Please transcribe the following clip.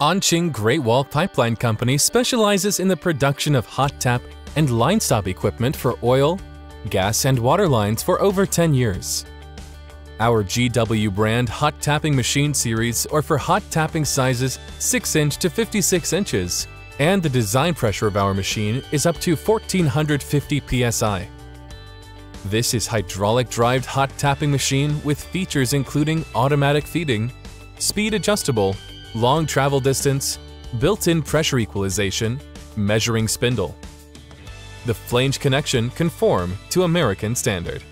Anqing Great Wall Pipeline Company specializes in the production of hot tap and line stop equipment for oil, gas, and water lines for over 10 years. Our GW brand hot tapping machine series are for hot tapping sizes 6 inch to 56 inches, and the design pressure of our machine is up to 1450 psi. This is hydraulic drive hot tapping machine with features including automatic feeding, speed adjustable, long travel distance, built-in pressure equalization, measuring spindle. The flange connection conform to American standard.